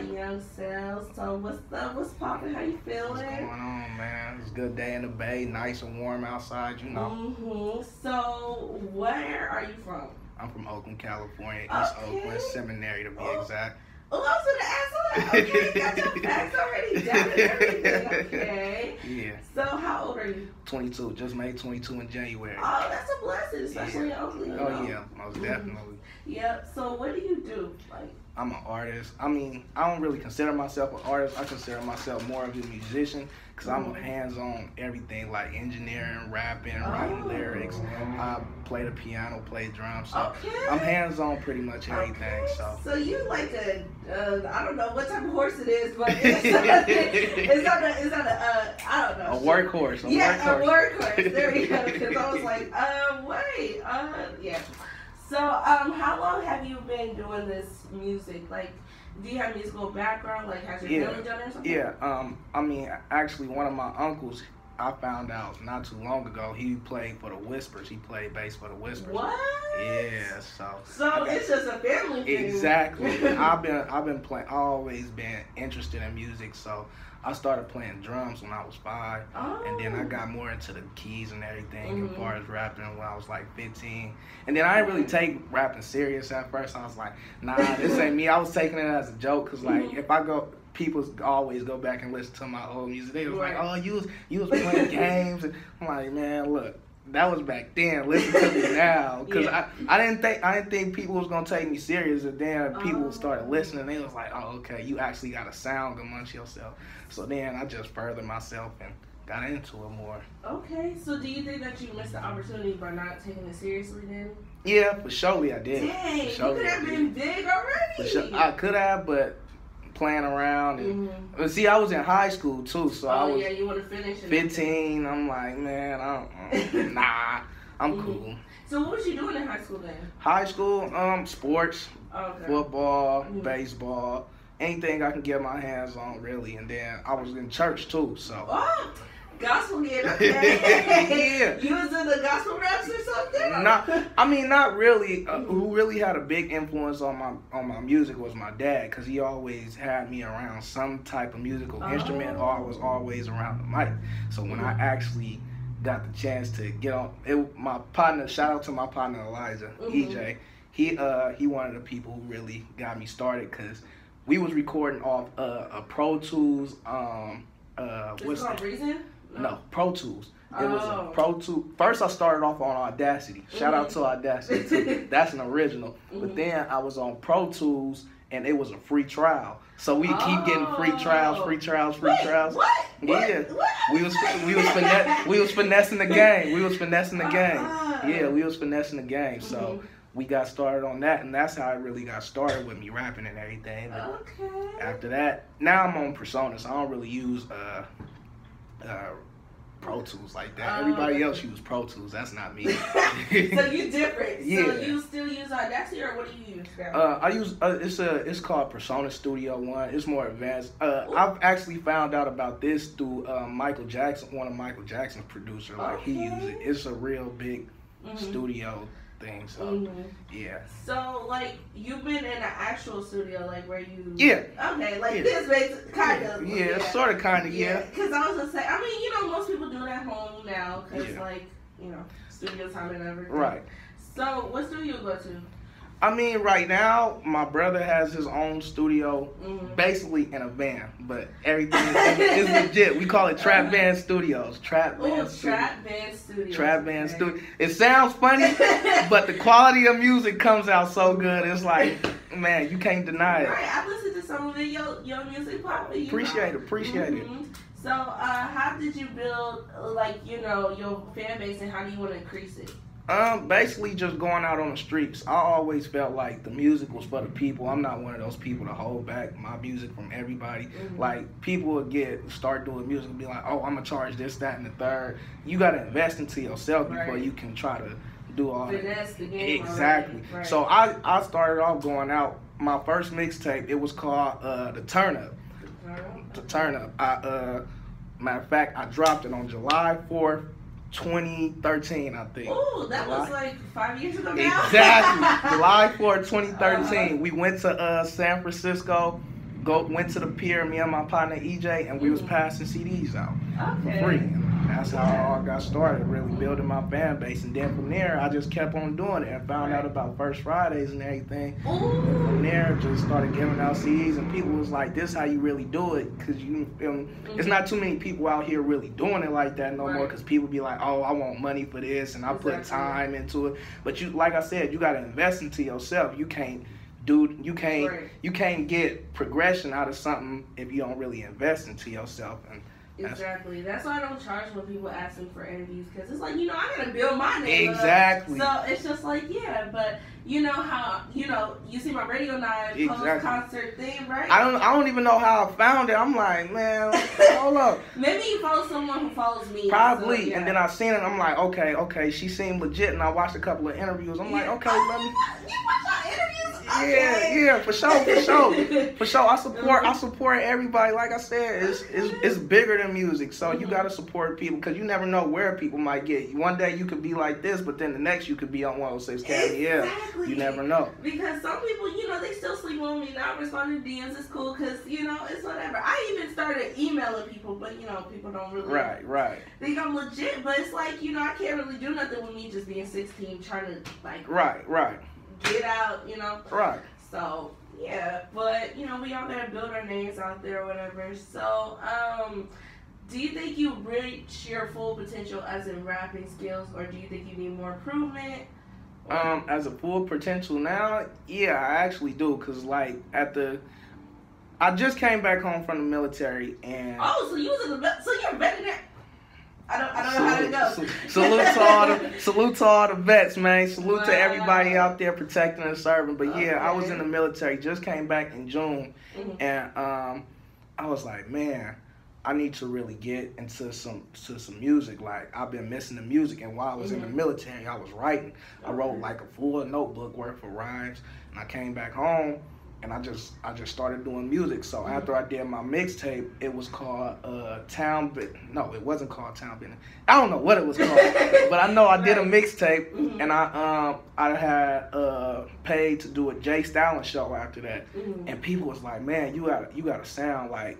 Young Sales. So, what's up? What's popping? How you feeling? What's going on, man? It's a good day in the bay, nice and warm outside, you know. Mm-hmm. So, where are you from? I'm from Oakland, California, East Okay. Oakland Seminary to be Oh. exact. Oh, I was gonna ask. Okay, you got your facts already down and everything. Okay. Yeah, So, how old are you? 22, just made 22 in January. Oh, that's a blessing, especially in Oakland. Oh know? yeah, most Mhm. definitely. Yep. So, what do you do? Like, I'm an artist. I mean, I don't really consider myself an artist. I consider myself more of a musician because I'm Mhm. hands-on everything like engineering, rapping, writing Oh. lyrics. I play the piano, play drums. So okay. I'm hands-on pretty much everything. Okay, So. So you like a, uh, I don't know what type of horse it is, but it's, it's not a, it's not a, uh, I don't know. A workhorse. A yeah, workhorse. a workhorse. There we go. Because I was like, uh, wait, uh, yeah. So, um, how long have you been doing this music? Like, do you have musical background? Like, has your Yeah. family done it or something? Yeah, um, I mean, actually, one of my uncles, I found out not too long ago, he played for the Whispers. He played bass for the Whispers. What? Yeah, so. So I got- it's just a family thing. Exactly. I've been, I've been playing. Always been interested in music, so I started playing drums when I was five, oh. and then I got more into the keys and everything Mhm. as far as rapping when I was like 15. And then I didn't really take rapping serious at first. I was like, nah, this ain't me. I was taking it as a joke, cause like Mhm. if I go. People always go back and listen to my old music. They was Right. like, "Oh, you was you was playing games." And I'm like, "Man, look, that was back then. Listen to me now, because Yeah. I, I didn't think I didn't think people was gonna take me serious, and then people Oh. started listening. They was like, "Oh, okay, you actually got a sound amongst yourself." So then I just furthered myself and got into it more. Okay, so do you think that you missed the opportunity by not taking it seriously then? Yeah, for surely I did. Dang, you surely could I have been big already. Sure, I could have, but playing around and Mhm. see, I was in high school too, so I oh was yeah, you want to finish it. 15. I'm like, man, I don't, nah, I'm Mhm. cool. So what was you doing in high school then? High school, um, sports, Okay. football, Mhm. baseball, anything I can get my hands on, really. And then I was in church too, so. Oh, gospel. Okay. Yeah. You was in the gospel raps or something? Not, I mean, not really. Uh, who really had a big influence on my on my music was my dad, cause he always had me around some type of musical Oh. instrument, or I was always around the mic. So when I actually got the chance to get on, it, my partner, shout out to my partner Elijah, Mhm. EJ. He uh he one of the people who really got me started, cause we was recording off uh, a Pro Tools um uh what's the, Reason? No Pro Tools. It was Oh. a Pro Tool. First, I started off on Audacity. Shout out to Audacity. Too. That's an original. But Mhm. then I was on Pro Tools, and it was a free trial. So we keep getting free trials, free trials, free Wait, trials. What? Yeah. What? We was we was finesse, we was finessing the game. We was finessing the game. Uh-uh. Yeah, we was finessing the game. So Mhm. we got started on that, and that's how I really got started with me rapping and everything. But Okay. after that, now I'm on PreSonus, so I don't really use uh uh Pro Tools like that. Oh, Everybody else use Pro Tools. That's not me. so you different. Yeah. So you still use Audacity or what do you use? Uh, I use uh, it's a it's called PreSonus Studio One. It's more advanced. Uh, I've actually found out about this through uh, Michael Jackson, one of Michael Jackson's producers. Like he uses it. It's a real big Mhm. studio thing. So Mhm. yeah, So like you've been in an actual studio like where you yeah, Okay, like Yeah. this makes kind of yeah, sort of, kind of, yeah. Because I was gonna say, I mean, you know, most people do it at home now because Yeah. like you know studio time and everything. Right. So what studio you go to? I mean, right now my brother has his own studio, Mhm. basically in a van, but everything is, is legit. We call it Trap Van Studios. Trap Oh, Studios. Trap Band Studio. Trap Band Studio. It sounds funny, but the quality of music comes out so good. It's like, man, you can't deny it. Right, I listened to some of. Your your music probably. Appreciate know. it, appreciate it. Mhm. So, uh, how did you build like you know your fan base and how do you want to increase it? Um, basically just going out on the streets. I always felt like the music was for the people. I'm not one of those people to hold back my music from everybody. Mhm. Like people would get start doing music and be like, oh, I'm gonna charge this, that, and the third. You gotta invest into yourself before Right. you can try to do all that. Finesse game. Exactly. Right. So I I started off going out. My first mixtape it was called uh, the Turn Up. The Turn Up. I uh matter of fact I dropped it on July 4th, 2013, I think. Ooh, that July. was like five years ago now. Exactly. July 4, 2013. Uh-huh. We went to uh, San Francisco, go went to the pier, me and my partner EJ, and we mm-hmm. was passing CDs out. Okay. For free that's how I all got started, really building my fan base. And then from there, I just kept on doing it and found out about First Fridays and everything. And from there, just started giving out CDs, and people was like, "This how you really do it," because you feel mm-hmm. it's not too many people out here really doing it like that no right. more. Because people be like, "Oh, I want money for this," and I exactly. put time into it. But you, like I said, you got to invest into yourself. You can't dude you can't right. you can't get progression out of something if you don't really invest into yourself and Exactly. That's why I don't charge when people ask me for interviews because it's like you know I gotta build my name. Exactly. Up. So it's just like yeah, but you know how you know you see my Radio Niy exactly. post concert thing, right? I don't I don't even know how I found it. I'm like man, hold up. Maybe you follow someone who follows me. Probably, so, yeah. and then I seen it. I'm like okay, okay, she seemed legit, and I watched a couple of interviews. I'm yeah. like okay, oh, let me. You watch interviews? Yeah, yeah, for sure, for sure, for sure. I support, I support everybody. Like I said, it's it's, it's bigger than music, so you gotta support people because you never know where people might get. One day you could be like this, but then the next you could be on 106 Academy. Exactly. Yeah, you never know. Because some people, you know, they still sleep on me. Not responding to DMs is cool because you know it's whatever. I even started emailing people, but you know people don't really. Right, right. Think I'm legit, but it's like you know I can't really do nothing with me just being 16, trying to like. Right, right get out, you know. Right. So yeah, but you know, we all gotta build our names out there or whatever. So, um, do you think you reach your full potential as in rapping skills, or do you think you need more improvement? Um, as a full potential now, yeah, I actually do, cause like at the, I just came back home from the military and. Oh, so you was in the so you're a veterinarian. I don't, I don't know how to go. salute to all the salute to all the vets, man. Salute wow. to everybody out there protecting and serving. But yeah, okay. I was in the military. Just came back in June, mm-hmm. and um, I was like, man, I need to really get into some to some music. Like I've been missing the music, and while I was mm-hmm. in the mm-hmm. military, I was writing. I wrote like a full notebook worth of rhymes, and I came back home and I just I just started doing music. So mm-hmm. after I did my mixtape, it was called uh, Town. Bit. No, it wasn't called Town Business. I don't know what it was called, but I know I did a mixtape, mm-hmm. and I um I had uh paid to do a J. Stalin show after that, mm-hmm. and people was like, man, you got you got to sound like.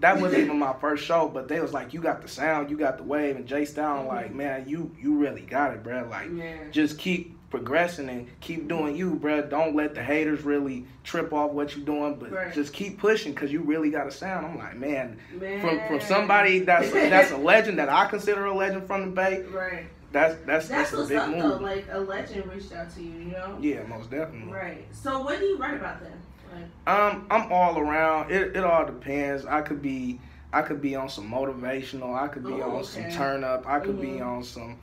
That wasn't even my first show, but they was like, "You got the sound, you got the wave," and J. Stalin like, mm-hmm. "Man, you you really got it, bro. Like, yeah. just keep progressing and keep doing you, bro. Don't let the haters really trip off what you're doing, but right. just keep pushing because you really got a sound. I'm like, man, man, from from somebody that's that's a legend that I consider a legend from the Bay. Right. That's that's that's, that's a big move. Though, like a legend reached out to you, you know. Yeah, most definitely. Right. So what do you write about then? Like, um, I'm all around. It it all depends. I could be I could be on some motivational. I could be oh, on okay. some turn up. I could mm-hmm. be on some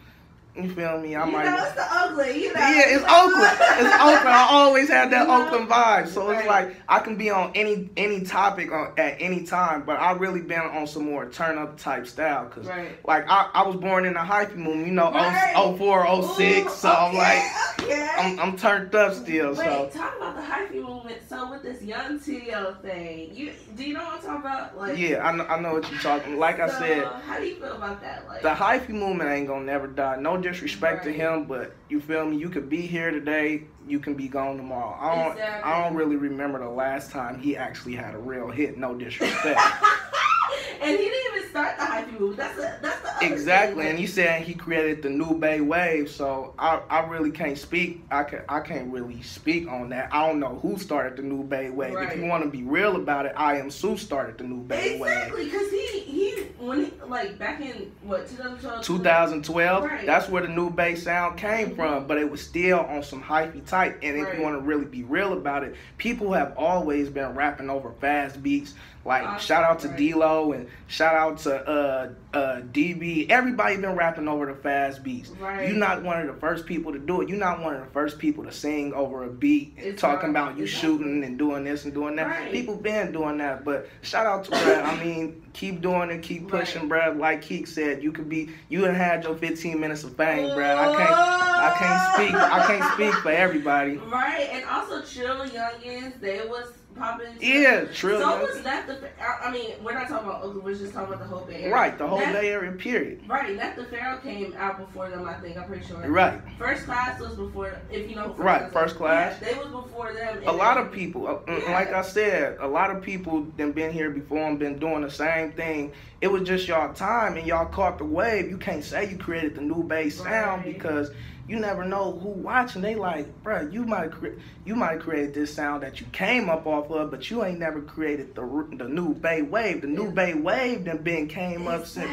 you feel me? I you might. Know, it's the Oakland. You know. Yeah, it's Oakland. it's Oakland. I always have that you know? Oakland vibe. So right. it's like I can be on any any topic on, at any time, but I really been on some more turn up type style because right. like I, I was born in the hype moon, you know, oh, right. 04, 06. Ooh, so okay, I'm like, okay. I'm, I'm turned up still. Wait, so talk about the hyphy movement. So with this young TL thing, you do you know what I'm talking about? Like yeah, I know, I know what you're talking. Like so, I said, how do you feel about that? Like the hyphy movement ain't gonna never die. No disrespect right. to him, but you feel me? You could be here today, you can be gone tomorrow. I don't exactly. I don't really remember the last time he actually had a real hit, no disrespect. and he didn't even start the hyphy movement. That's a, that's exactly. And he said he created the new Bay wave. So I, I really can't speak. I can I can't really speak on that. I don't know who started the new Bay wave. Right. If you want to be real about it, Iamsu started the new Bay exactly, wave. Exactly, because he he when he like back in what 2012. 2012. Right. That's where the new Bay sound came mm-hmm. from. But it was still on some hyphy type. And if right. you want to really be real about it, people have always been rapping over fast beats. Like awesome. shout out to right. D-Lo and shout out to uh, uh, DB. Everybody been rapping over the fast beats. Right. You're not one of the first people to do it. You're not one of the first people to sing over a beat, it's talking right. about you shooting and doing this and doing that. Right. People been doing that, but shout out to Brad. I mean, keep doing it, keep pushing, Brad. Like Keak said, you could be. You had had your 15 minutes of fame, Brad. I can't. I can't speak. I can't speak for everybody. Right, and also Chill Youngins. They was popping. Yeah, true. So was that the? I mean, we're not talking about Oakland. We're just talking about the whole Bay Area. Right, the whole that, Bay Area. Period. Right, that the Pharaoh came out before them. I think I'm pretty sure. Right. First class was before. If you know. First right, first class. Yeah, they was before them. A lot of people, uh, yeah. like I said, a lot of people that been here before and been doing the same thing. It was just y'all time and y'all caught the wave. You can't say you created the new bass sound right. because you never know who watching. They like, bro, you might cre- you might create this sound that you came up off of, but you ain't never created the the new Bay wave. The new yeah. Bay wave that been came up since.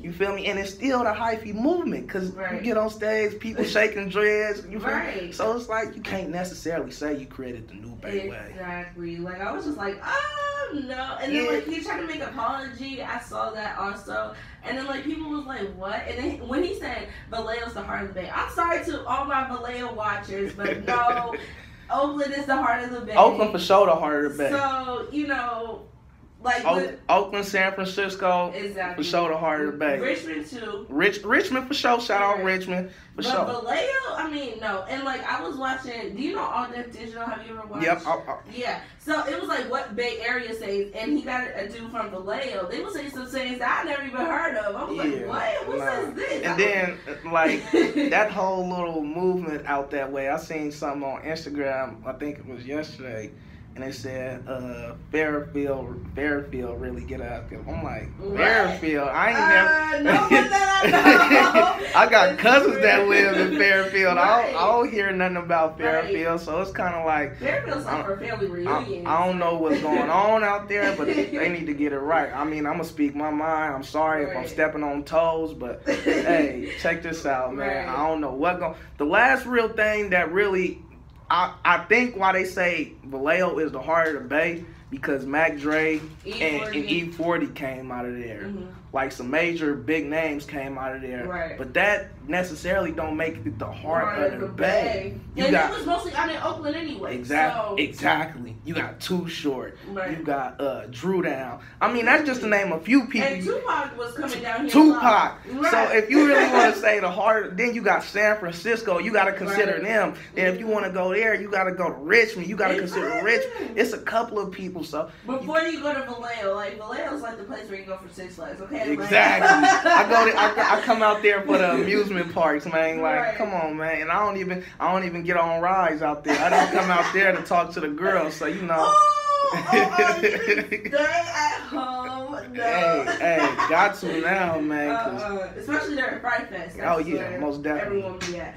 You feel me? And it's still the hyphy movement because right. you get on stage, people shaking dreads. You feel right. me? So it's like you can't necessarily say you created the new Bay exactly. wave. Exactly. Like I was just like, oh no, and then yeah. like he tried to make apology. I saw that also. And then like people was like, what? And then when he said Vallejo's the heart of the bay, I'm sorry to all my Vallejo watchers, but no, Oakland is the heart of the bay. Oakland for sure the heart of the bay. So you know, like o- Oakland, San Francisco, exactly. for sure the harder the bay. Richmond too. Rich Richmond for sure. Shout out Richmond for but sure. Vallejo, I mean no, and like I was watching. Do you know All Def Digital? Have you ever watched? Yep. I'll, I'll, yeah. So it was like what Bay Area says, and he got a dude from Vallejo. They were saying some things that I never even heard of. I was yeah, like, what? What nah. this? And then uh, like that whole little movement out that way. I seen something on Instagram. I think it was yesterday and they said uh, Fairfield, Fairfield really get out. I'm like what? Fairfield. I ain't uh, never. No I, I got cousins that live in Fairfield. Right. I, don't, I don't hear nothing about Fairfield, right. so it's kind of like Fairfield's like for family reunions. I, I, don't know what's going on out there, but they need to get it right. I mean, I'm gonna speak my mind. I'm sorry right. if I'm stepping on toes, but hey, check this out, man. I don't know what going. The last real thing that really I, I think why they say Vallejo is the of the Bay because Mac Dre E40. and, and E40 came out of there. Mm-hmm. Like some major big names came out of there. Right. But that necessarily don't make it the heart of the, the bay. bay. You and got, it was mostly out in Oakland anyway. Exactly. So. Exactly. You got Too Short. Right. You got uh, Dru Down. I mean, that's just to name a few people. And Tupac was coming down here. Tupac. Right. So if you really want to say the heart, then you got San Francisco. You got to consider right. them. Then if you want to go there, you got to go to Richmond. You got to consider Richmond. It's a couple of people. So before you, you go to Vallejo, like Vallejo's like the place where you go for Six Flags. Okay. Exactly. I go. To, I, I come out there for the amusement amusement parks, man. Like, right. come on, man. And I don't even I don't even get on rides out there. I don't come out there to talk to the girls, so you know. Oh, oh stay at home. No. Hey, hey, got to now, man. Uh, uh, especially during Fright Fest. oh yeah, most definitely. Everyone be at.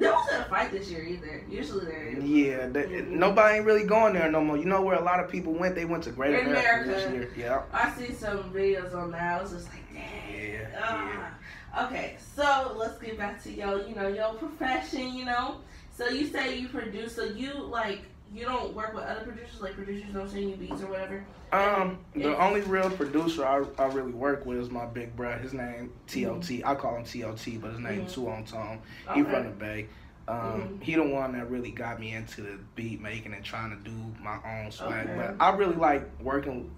There wasn't a fight this year either. Usually there is. Yeah, the, mm-hmm. nobody ain't really going there no more. You know where a lot of people went? They went to Great America, America this year. Yeah. I see some videos on that. I was just like, damn. Yeah. Uh, yeah. Okay, so let's get back to your, you know, your profession. You know, so you say you produce. So you like you don't work with other producers, like producers don't send you beats or whatever. Um, the only real producer I, I really work with is my big bro. His name TLT. Mm-hmm. I call him TLT, but his name mm-hmm. Two on Tone. He okay. from the Bay. Um, mm-hmm. he the one that really got me into the beat making and trying to do my own swag. Okay. But I really like working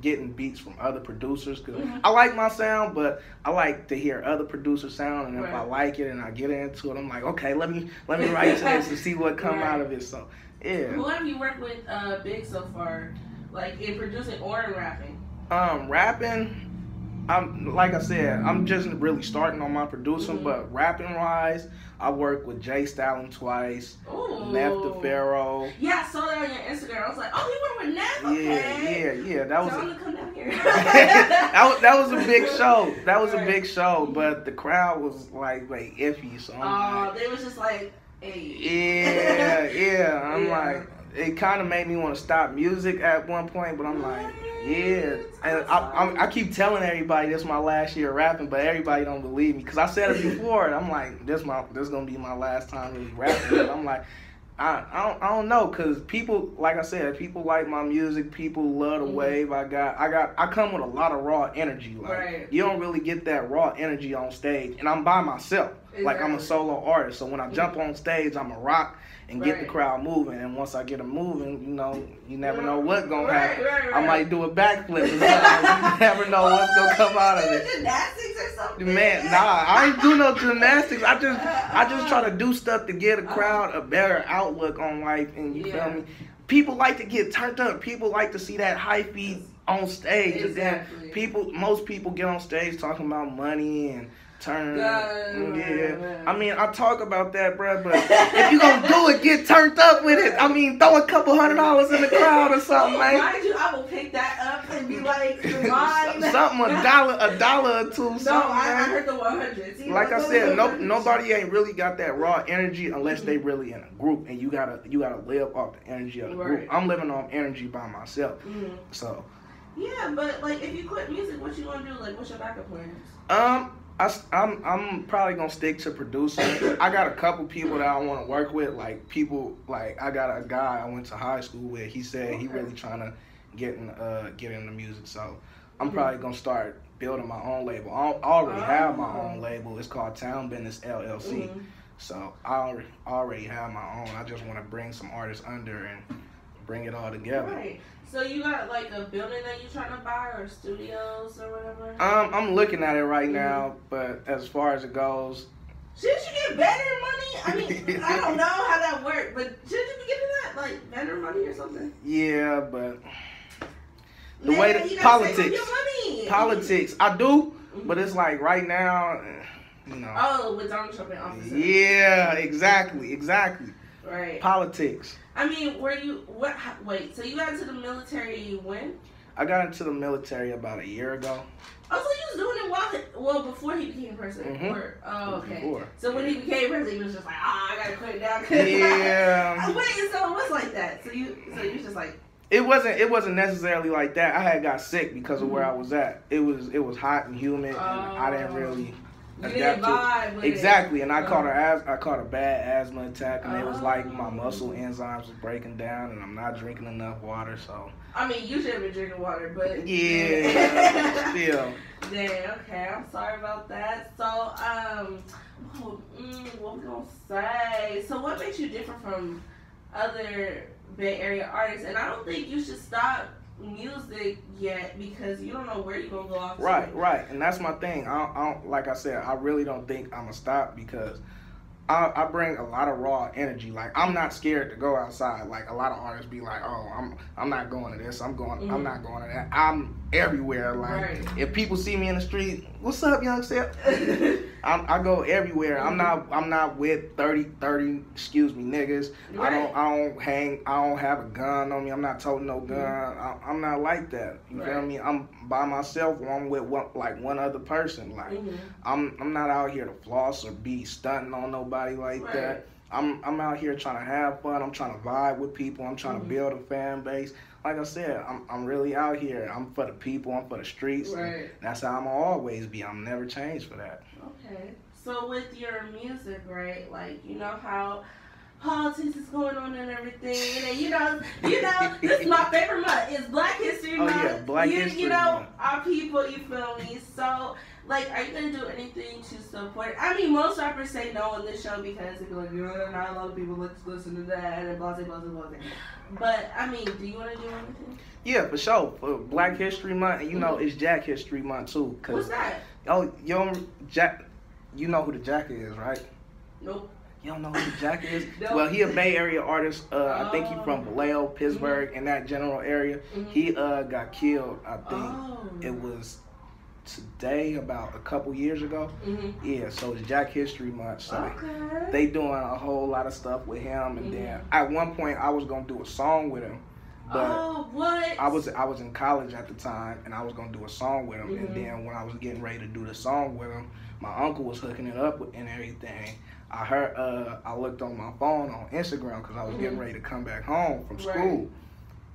getting beats from other producers because mm-hmm. I like my sound, but I like to hear other producers' sound, and if I like it and I get into it, I'm like, okay, let me let me write to this and see what come right. out of it. So yeah. Who have you worked with uh, big so far, like in producing or in rapping? Um, rapping. I'm like I said, I'm just really starting on my producing, mm-hmm. but rapping wise, I work with J. Stalin twice, Ooh. Nef the Pharaoh. Yeah, I saw that on your Instagram. I was like, oh, you work with Nef? Okay. Yeah, yeah, yeah. That was. Tell a, come down here. that was that was a big show. That was right. a big show, but the crowd was like like iffy. So. Oh, uh, like, they was just like, hey. Yeah, yeah. I'm yeah. like, it kind of made me want to stop music at one point, but I'm like. Yeah, and I, I, I, keep telling everybody this is my last year rapping, but everybody don't believe me because I said it before. I'm like, this my this is gonna be my last time really rapping. But I'm like, I I don't, I don't know because people like I said, people like my music. People love the mm-hmm. wave I got. I got I come with a lot of raw energy. Like right. you don't really get that raw energy on stage, and I'm by myself. Exactly. Like I'm a solo artist, so when I jump on stage, I'm a rock and get right. the crowd moving. And once I get them moving, you know, you never know what's gonna right, happen. Right, I might do a backflip. you never know what's gonna come out of it. Gymnastics or something. Man, nah, I ain't do no gymnastics. I just, I just try to do stuff to get a crowd a better outlook on life. And you yeah. feel me? People like to get turned up. People like to see that hyphy on stage. Exactly. people, most people get on stage talking about money and turn. yeah. I mean, I talk about that, bro, but if you gonna do it, get turned up with it. I mean, throw a couple hundred dollars in the crowd or something, man. Mind you, I will pick that up and be like, something a dollar, a dollar or two. No, I, I, heard the one hundred. Like I said, no, nobody ain't really got that raw energy unless mm-hmm. they really in a group, and you gotta you gotta live off the energy of the right. group. I'm living off energy by myself, mm-hmm. so. Yeah, but like, if you quit music, what you gonna do? Like, what's your backup plans? Um, I, I'm I'm probably gonna stick to producing. I got a couple people that I want to work with, like people like I got a guy I went to high school with. He said he really trying to get in uh get into music, so I'm mm-hmm. probably gonna start building my own label. I already have my own oh. label. It's called Town Business LLC. Mm-hmm. So I already have my own. I just want to bring some artists under and bring it all together. Right. So you got like a building that you're trying to buy or studios or whatever? Um, I'm looking at it right mm-hmm. now, but as far as it goes, should you get better money? I mean, I don't know how that worked, but should you be getting that like better money or something? Yeah, but the Man, way the politics, politics, I do, mm-hmm. but it's like right now, you know. Oh, with Donald Trump in office. Yeah, exactly, exactly. Right. Politics. I mean, were you what? Wait, so you got into the military when? I got into the military about a year ago. Oh, so he was doing it while well before he became president. Mm-hmm. Or, oh, okay. Before. So when he became president, he was just like, ah, oh, I gotta quit it now. Yeah. Wait, so it was like that. So you, so you just like. It wasn't. It wasn't necessarily like that. I had got sick because of mm-hmm. where I was at. It was. It was hot and humid, oh. and I didn't really exactly, it. and I caught a as- I caught a bad asthma attack, and oh. it was like my muscle enzymes was breaking down, and I'm not drinking enough water. So I mean, you should have been drinking water, but yeah, still. Damn. Okay, I'm sorry about that. So, um, oh, mm, what we gonna say? So, what makes you different from other Bay Area artists? And I don't think you should stop music yet because you don't know where you're gonna go off. Right, to. right, and that's my thing. I don't, I don't, like I said, I really don't think I'm gonna stop because I, I bring a lot of raw energy. Like I'm not scared to go outside. Like a lot of artists be like, "Oh, I'm I'm not going to this. I'm going. Mm-hmm. I'm not going to that." I'm everywhere. Like right. if people see me in the street, "What's up, young Seth?" i go everywhere. I'm not I'm not with 30 30 excuse me niggas. Right. I don't I don't hang. I don't have a gun on me. I'm not toting no gun. Mm-hmm. I, am not like that. You right. feel me? I'm by myself or I'm with one, like one other person. Like mm-hmm. I'm I'm not out here to floss or be stunting on nobody like that. I'm I'm out here trying to have fun. I'm trying to vibe with people. I'm trying mm-hmm. to build a fan base. Like I said, I'm I'm really out here. I'm for the people. I'm for the streets. Right. That's how I'm always be. I'm never changed for that. Okay. So with your music, right? Like you know how politics is going on and everything. And you know, you know, this is my favorite month. It's Black History Month. Oh yeah, Black you, History You know, month. our people. You feel me? So, like, are you gonna do anything to support? I mean, most rappers say no on this show because they're like, oh, not a lot of people listen to that and blah blah blah blah blah. But I mean, do you want to do anything? Yeah, for sure. For Black History Month, you know, mm-hmm. it's Jack History Month too. Cause, What's that? Oh, you Jack. You know who the Jack is, right? Nope. You don't know who the Jack is? no. Well, he a Bay Area artist. Uh, oh. I think he from oh. Vallejo, Pittsburg, mm-hmm. in that general area. Mm-hmm. He uh, got killed. I think oh. it was today, about a couple years ago. Mm-hmm. Yeah, so it's Jack History Month. So okay. they doing a whole lot of stuff with him. And then mm-hmm. at one point, I was gonna do a song with him. But oh, what? I was I was in college at the time, and I was gonna do a song with him. And then when I was getting ready to do the song with him, my uncle was hooking it up with, and everything. I heard, uh, I looked on my phone on Instagram because I was mm-hmm. getting ready to come back home from school. Right.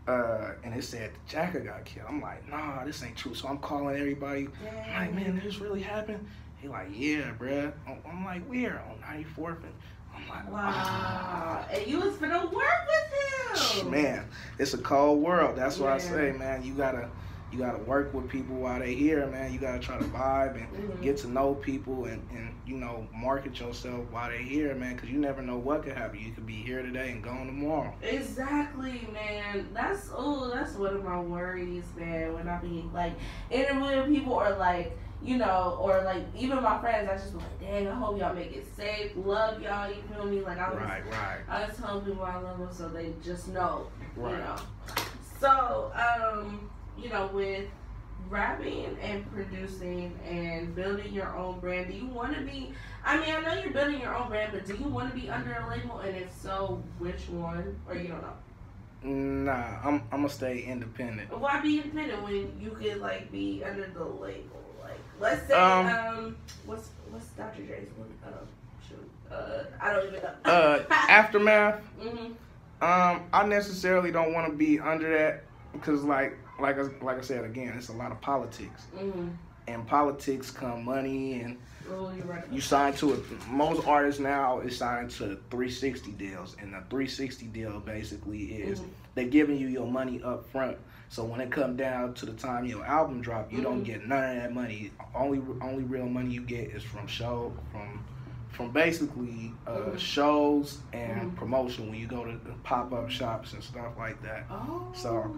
Uh, and it said the Jacka got killed. I'm like, nah, this ain't true. So I'm calling everybody. I'm like, man, this really happened? He like, yeah, bruh. I'm like, where? On 94th and I'm like, wow. Ah. And you was gonna work with him. Man, it's a cold world. That's yeah. what I say, man. You gotta you gotta work with people while they're here, man. You gotta try to vibe and Mhm. get to know people and, and you know market yourself while they're here, man. Cause you never know what could happen. You could be here today and gone tomorrow. Exactly, man. That's oh, that's one of my worries, man. When I be like interviewing people or like you know, or like even my friends, I just be like, dang, I hope y'all make it safe. Love y'all. You feel me? Like I was, Right, right, I was telling people I love them so they just know, you right. know. So, um, you know, with rapping and producing and building your own brand, do you want to be? I mean, I know you're building your own brand, but do you want to be under a label? And if so, which one? Or you don't know? Nah, I'm I'm gonna stay independent. Why be independent when you could like be under the label? Like, let's say, Um, um, what's what's Dr. Dre's one? Um, shoot, uh, I don't even know. Uh, aftermath. hmm Um, I necessarily don't want to be under that because, like, like, I- like I said again, it's a lot of politics. hmm And politics come money, and Oh, right. you sign to it. Most artists now is signed to 360 deals, and the 360 deal basically is Mhm. they're giving you your money up front. So when it come down to the time your album drop, you don't Mhm. get none of that money. Only only real money you get is from show from from basically uh, Mhm. shows and Mhm. promotion when you go to the pop up shops and stuff like that. Oh. So,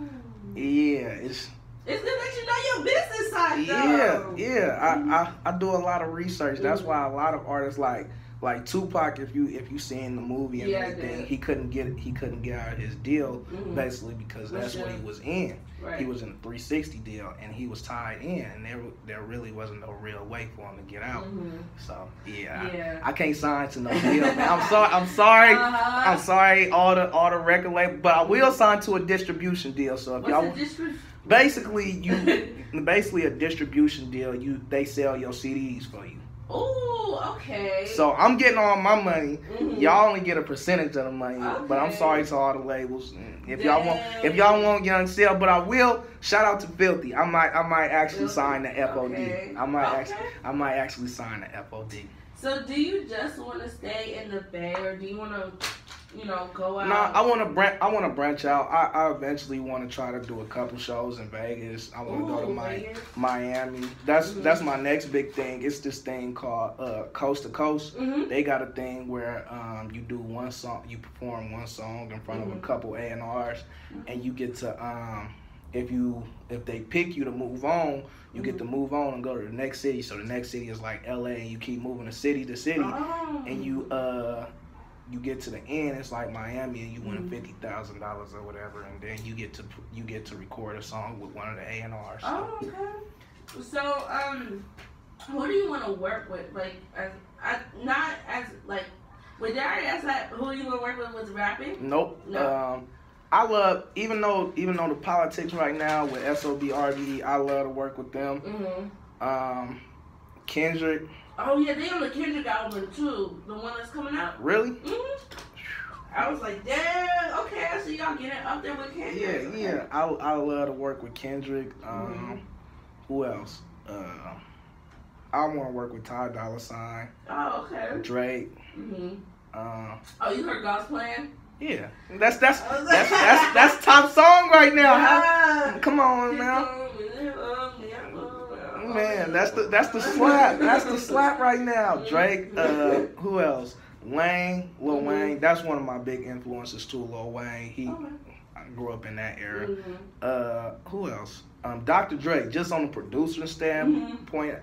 Yeah, it's It's good that you know your business side, yeah, though. yeah. I, I I do a lot of research. That's Mhm. why a lot of artists like like Tupac. If you if you seen the movie and Yeah, everything, he couldn't get he couldn't get out of his deal Mhm. basically because that's what he was in. Right. He was in a 360 deal and he was tied in, and there there really wasn't no real way for him to get out. Mhm. So yeah, Yeah. I, I can't sign to no deal. Man. I'm sorry. I'm sorry. Uh-huh. I'm sorry, all the all the record label, but I will sign to a distribution deal. So if What's y'all the district? basically you basically a distribution deal, you they sell your CDs for you. Ooh, okay. So I'm getting all my money. Mhm. Y'all only get a percentage of the money, but I'm sorry to all the labels. If y'all want, if y'all want Young Cell, but I will shout out to Filthy. I might, I might actually Filthy? sign the FOD. Okay. I might Okay. actually, I might actually sign the FOD. So, do you just want to stay in the Bay, or do you want to, you know, go out? No, I want to branch. I want to branch out. I, I eventually want to try to do a couple shows in Vegas. I want to go to my Miami. That's Mhm. that's my next big thing. It's this thing called uh, Coast to Coast. Mhm. They got a thing where um, you do one song, you perform one song in front of Mhm. a couple A and R's, and you get to um, if you if they pick you to move on, you get Mhm. to move on and go to the next city. So the next city is like L.A. and you keep moving to city to city, Oh. and you uh you get to the end. It's like Miami, and you win Mhm. fifty thousand dollars or whatever, and then you get to you get to record a song with one of the A and R's. Oh, okay. So, um, who do you want to work with? Like, as, not as like with Darius, like, who you want to work with was rapping? Nope. No. Um, I love even though even though the politics right now with SOB RBE, I love to work with them. Mm-hmm. Um, Kendrick, Oh yeah, they on the Kendrick album too, the one that's coming out. really? hmm I was like, damn, okay, I see y'all getting up there with Yeah, Kendrick. yeah. Yeah, I I love to work with Kendrick. Um, Mhm. who else? Uh, I want to work with Ty Dolla Sign, Oh, okay. Drake. hmm Uh, Oh, you heard God's plan? yeah, that's that's that's that's that's top song right now. huh? Ah. Come on now. Man, that's the that's the slap. That's the slap right now. Drake, uh, who else? Wayne, Lil Mhm. Wayne. That's one of my big influences too. Lil Wayne. He, Okay. I grew up in that era. Mhm. Uh, who else? Um, Dr. Dre. Just on the producer standpoint.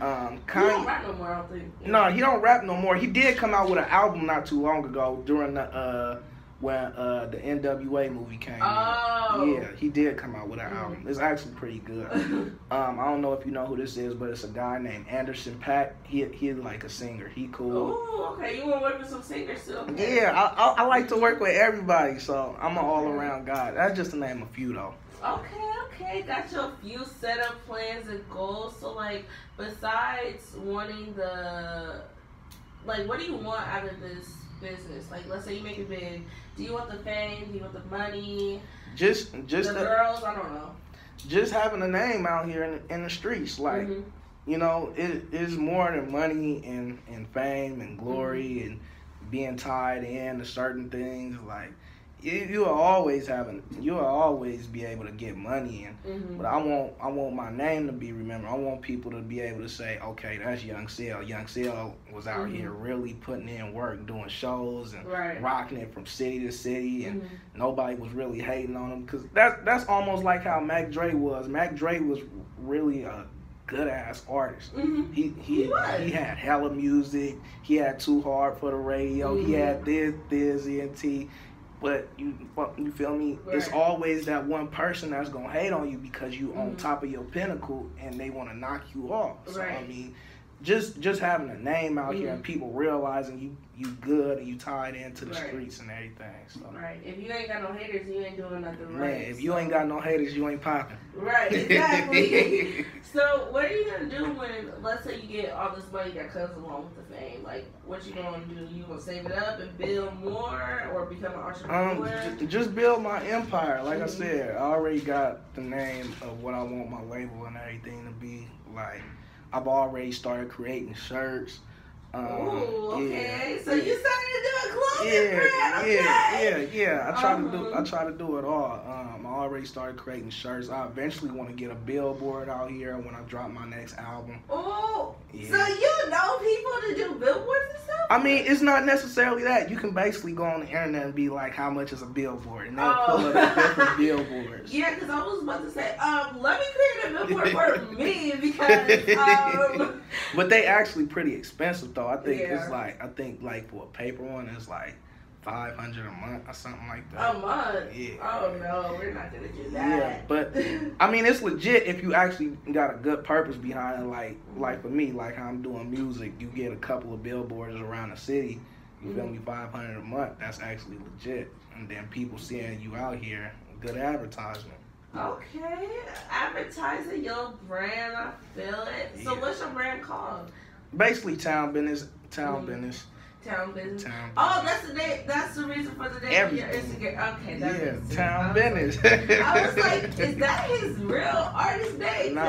Um, You don't rap no more, I think. No, he don't rap no more. He did come out with an album not too long ago during the uh when uh the NWA movie came. out. Oh. Yeah, he did come out with an Mhm. album. It's actually pretty good. Um, I don't know if you know who this is, but it's a guy named Anderson .Paak. He he like a singer. He cool. Oh, okay. You want to work with some singers too? Okay. Yeah, I, I I like to work with everybody, so I'm an all around guy. That's just to name a few though. Okay, okay. Got your few set up plans and goals. So, like, besides wanting the, like, what do you want out of this business? Like, let's say you make it big. Do you want the fame? Do you want the money? Just just the the, girls? I don't know. just having a name out here in, in the streets, like Mhm. you know, it is more than money and and fame and glory Mm-hmm. and being tied in to certain things. Like you you will always having you will always be able to get money in. Mm-hmm. But I want I want my name to be remembered. I want people to be able to say, okay, that's Young Cell. Young Cell was out Mhm. here really putting in work, doing shows and Right. rocking it from city to city, and Mhm. nobody was really hating on him because that's that's almost like how Mac Dre was. Mac Dre was really a good ass artist. Mhm. He he He he had hella music. He had Too Hard for the Radio. He Mhm. had this this ENT. But you you feel me? It's always that one person that's gonna hate on you because you on Mhm. top of your pinnacle and they want to knock you off. So I mean, just just having a name out here Mhm. and people realizing you you good and you tied into the Right. streets and everything. So Right. If you ain't got no haters, you ain't doing nothing man, right. if you ain't got no haters, you ain't popping. Right, exactly. so what are you gonna do when let's say you get all this money that comes along with the fame? Like what you gonna do? You gonna save it up and build more or become an Um, entrepreneur? ju- just build my empire. Like I Mhm. said, I already got the name of what I want my label and everything to be. Like, I've already started creating shirts. Um, Ooh, okay. yeah, so you started to do a clothing Yeah, brand, okay? yeah, yeah, yeah. I try to do. I try to do it all. Um, I already started creating shirts. I eventually want to get a billboard out here when I drop my next album. Oh, Yeah. so you know people to do billboards and stuff? I mean, it's not necessarily that. You can basically go on the internet and be like, "How much is a billboard?" and they'll pull Oh. up different billboards. Yeah, because I was about to say, um, let me create a billboard for me because, um, But they actually pretty expensive though. I think it's like I think like for a paper one it's like five hundred a month or something like that. a month. Yeah. Oh no, we're not gonna do that. Yeah, but I mean it's legit if you actually got a good purpose behind it. Like like for me, like how I'm doing music, you get a couple of billboards around the city. You feel Mhm. me? Five hundred a month. That's actually legit. And then people seeing you out here, good advertisement. okay, advertising your brand, I feel it. So Yeah. what's your brand called? Basically, town business. Town Mhm. business. Town business. Town. business. Oh, that's the name. That's the reason for the name of your Everything. Instagram. Okay, that yeah, makes town I was like- business. I was like, is that his real artist name? Nah,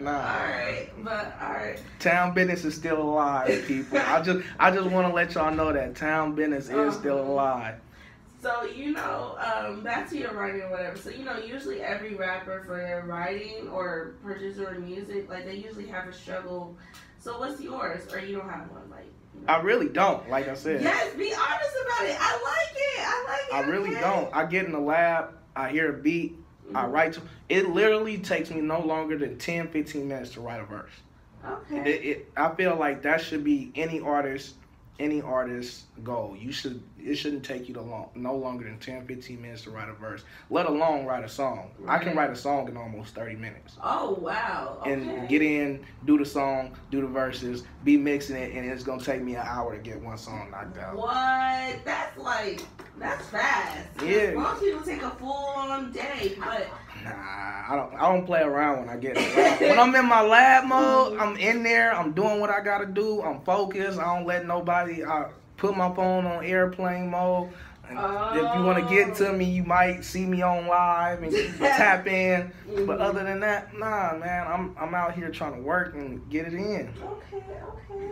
nah. All right, but all right. Town business is still alive, people. I just, I just want to let y'all know that town business is still Uh-huh. alive. So you know, um, back to your writing or whatever. So you know, usually every rapper for their writing or producer of music, like they usually have a struggle. So what's yours, or you don't have one? Like. I really don't. Like I said, yes, be honest about it. I like it. I like it. I really okay? don't. I get in the lab, I hear a beat, I Mhm. write. To, it literally takes me no longer than 10, 15 minutes to write a verse. Okay. It, it, I feel like that should be any artist, any artist's goal. You should. It shouldn't take you to long, no longer than 10, 15 minutes to write a verse. Let alone write a song. I can write a song in almost thirty minutes. oh wow. Okay. and get in, do the song, do the verses, be mixing it, and it's gonna take me an hour to get one song knocked out. What? That's like that's fast. Yeah. Most people take a full on day, but Nah, I don't. I don't play around when I get in the lab. when I'm in my lab mode. I'm in there. I'm doing what I gotta do. I'm focused. I don't let nobody. I put my phone on airplane mode. And If you want to get to me, you might see me on live and tap in. But mm-hmm. other than that, nah, man. I'm I'm out here trying to work and get it in. Okay, okay.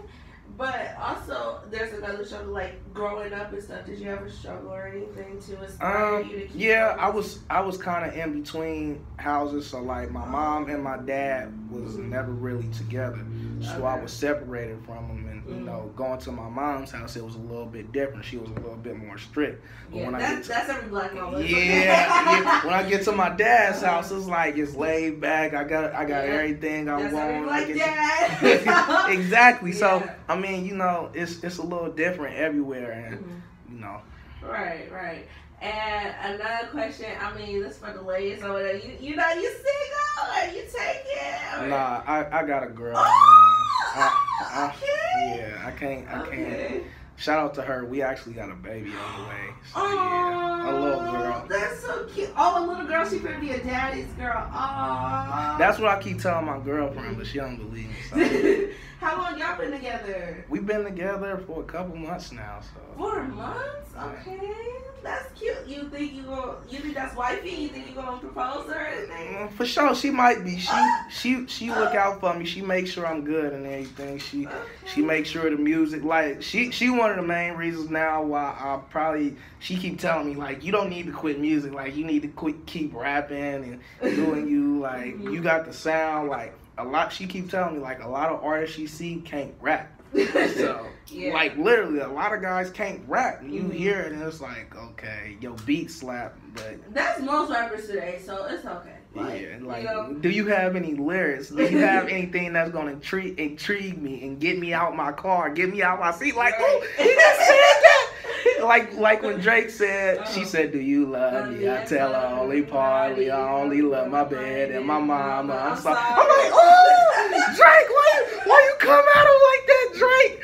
But also, there's another struggle, like growing up and stuff. Did you ever struggle or anything to inspire Um, you to keep yeah, going? I was I was kind of in between houses. So like my mom and my dad was never really together. So I was separated from them, and you Mm. know, going to my mom's house, it was a little bit different. She was a little bit more strict. But Yeah, when I that's, get to, that's every black yeah, yeah, when I get to my dad's house, it's like it's laid back. I got I got Yeah. everything I That's every want. I black to- dad. exactly. So Yeah. I mean, you know, it's it's a little different everywhere, and Mhm. you know. Right, right. And another question, I mean, this for the ladies over there. You, you know, you single you take it? Or... Nah, I, I got a girl. Oh. I- I- okay. yeah, I can't. I can't. Okay. Shout out to her. We actually got a baby on the way. So yeah, a little Oh, girl. That's so cute. Oh, a little girl. She gonna be a daddy's girl. Oh. That's what I keep telling my girlfriend, but she don't believe me. So. How long y'all been together? We've been together for a couple months now. So Four months. Okay, that's cute. you think you gonna you think that's wifey? You think you gonna propose to her or anything? Mm, For sure, she might be. She she she look out for me. She makes sure I'm good and everything. She she makes sure the music like she she one of the main reasons now why I probably she keep telling me like you don't need to quit music. Like you need to quit keep rapping and doing you like you got the sound like a lot. She keeps telling me like a lot of artists she see can't rap. So Yeah. like literally a lot of guys can't rap. And you Mhm. hear it and it's like okay, your beat slap, but That's most rappers today, so it's okay. Like, yeah, like, you know, do you have any lyrics? Do you have anything that's gonna intrigue, intrigue me and get me out my car, get me out my seat? Like, oh, he just said that. Like, like when Drake said, she Uh-huh. said, "Do you love me?" I tell her only partly, I only love my bed and my mama. I'm sorry. I'm like, oh, Drake, why you, why you come at him like that, Drake?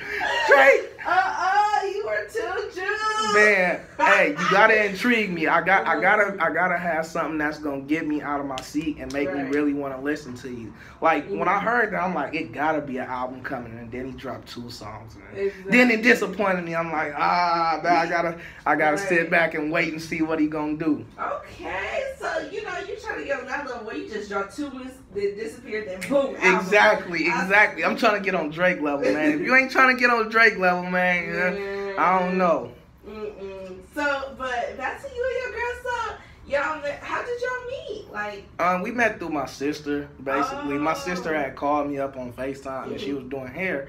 Drake, uh uh, you were too Jews. man, hey, you gotta intrigue me. I got, I gotta, I gotta have something that's gonna get me out of my seat and make me really want to listen to you. Like when I heard that, I'm like, it gotta be an album coming, and then he dropped two songs. Man. Exactly. Then it disappointed me. I'm like, ah, I gotta, I gotta sit back and wait and see what he gonna do. Okay, so you know you're trying to get on that level where you just dropped two then disappeared, then boom. album. Exactly, exactly. I'm trying to get on Drake level, man. If you ain't trying to get on Drake level, man, yeah, I don't know. Mm-mm. So, but back to you and your girl. So, y'all, how did y'all meet? Like, Um, we met through my sister. Basically, my Oh. sister had called me up on Facetime and she was doing hair.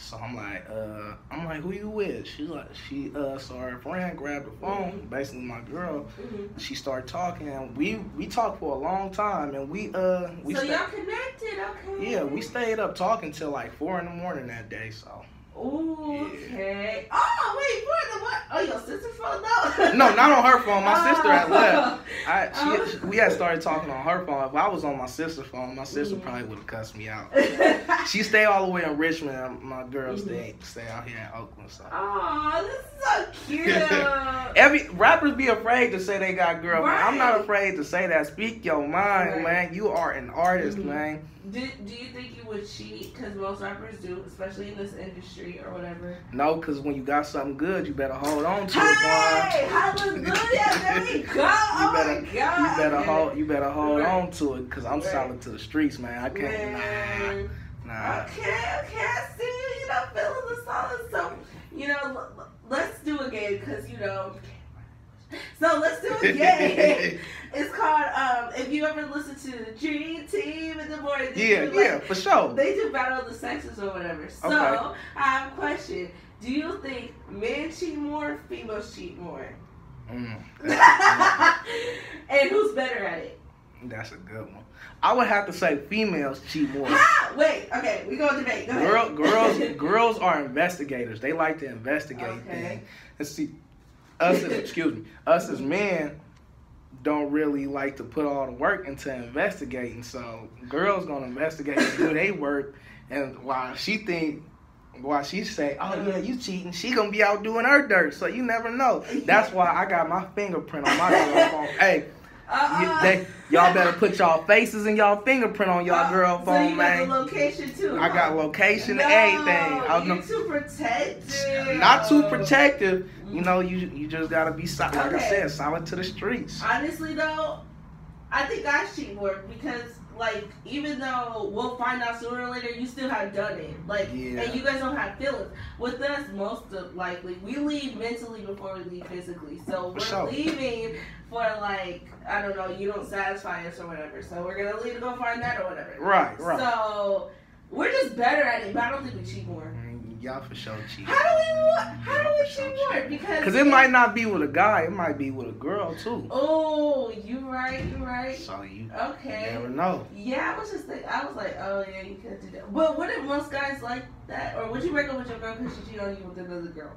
So I'm like, uh, I'm like, who you with? She like, she uh, saw her friend grab the phone, basically my girl. mhm. She started talking, and we we talked for a long time, and we uh we so sta- y'all connected, okay? yeah we stayed up talking till like four in the morning that day. So Ooh, okay. Oh, wait, what the what? Oh, your sister's phone though? no, not on her phone. My sister had Oh. left. I Oh. she, we had started talking on her phone. If I was on my sister's phone, my sister Mhm. probably would have cussed me out. She stay all the way in Richmond. My girls Mhm. stay stay out here in Oakland. So Oh, this is so cute. every rappers be afraid to say they got girlfriend. I'm not afraid to say that. Speak your mind, Right. man. You are an artist, Mhm. man. do, do you think you would cheat? Because most rappers do, especially in this industry or whatever. No, because when you got something good, you better hold on to it, boy. Hey, hallelujah! There we go. oh better- my God. You better hold. You better hold Right. on to it, cause I'm Right. selling to the streets, man. I can't. Man. Nah, nah. Okay, okay, I see you. You know, feeling the solid. So, you know, let's do a game because you know. So let's do a game. it's called um. If you ever listen to the Dream Team in the morning, yeah, do, like, yeah, for sure. They do battle of the sexes or whatever. So Okay. I have a question. Do you think men cheat more, females cheat more? Mm, and who's better at it? that's a good one. I would have to say females cheat more. Ha! Wait, okay, we go debate. Go. Girl, girls, girls are investigators. They like to investigate Okay. things. And see, us, as, excuse me, us as men don't really like to put all the work into investigating. So girls gonna investigate and do they work, and while she think. While she say, "Oh yeah, you cheating," she gonna be out doing her dirt, so you never know. That's why I got my fingerprint on my girl phone. Hey, Uh-uh. they, y'all better put y'all faces and y'all fingerprint on y'all Uh, girl so phone, you man. got the location too. I huh? got location no, and everything. I you too protective. not too protective. You know, you you just gotta be solid. Like I said, solid to the streets. Honestly, though, I think guys cheat more because, like, even though we'll find out sooner or later, you still have done it. Like, Yeah. and you guys don't have feelings. With us, most of likely, we leave mentally before we leave physically. So we're sure. leaving for like I don't know, you don't satisfy us or whatever. So we're gonna leave to go find that or whatever. Right, right. So we're just better at it, but I don't think we cheat more. Y'all for sure cheat. How do we? wa- How do we For sure cheat more? Because Cause it might not be with a guy, it might be with a girl too. Oh, you right, you right. So you Okay. never know. Yeah, I was just think I was like, oh yeah, you could do that. But wouldn't most guys like that, or would you break up with your girl because she cheated on you with another girl?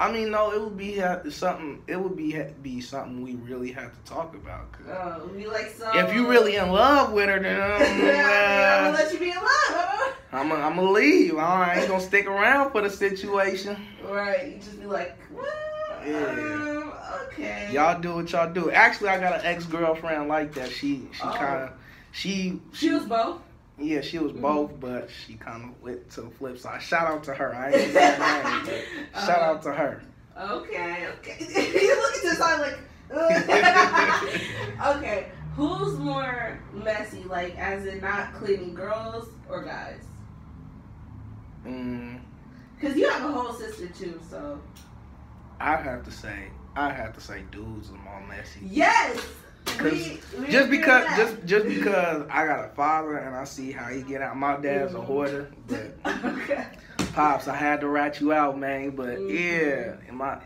I mean, no, it would be something. It would be be something we really have to talk about. 'cause Oh, we like so. if you really in love with her, then um, yeah, I'm gonna let you be in love. I'm gonna I'm gonna leave. I ain't gonna stick around for the situation. right, you just be like, well, Yeah. um, okay. Y'all do what y'all do. Actually, I got an ex girlfriend like that. She she Oh. kind of she She was both. Yeah she was Mhm. both, but she kind of went to the flip side. Shout out to her. I ain't name, but shout Uh, out to her. Okay, okay. you look at this, I'm like, okay, who's more messy? Like, as in not cleaning, girls or guys? Mm, Cause you have a whole sister too, so I have to say, I have to say, dudes are more messy. yes. 'Cause We, we Just because, just just because I got a father and I see how he get out. My dad's a Mhm. hoarder, but okay. pops, I had to rat you out, man. But Mhm. yeah, my uh,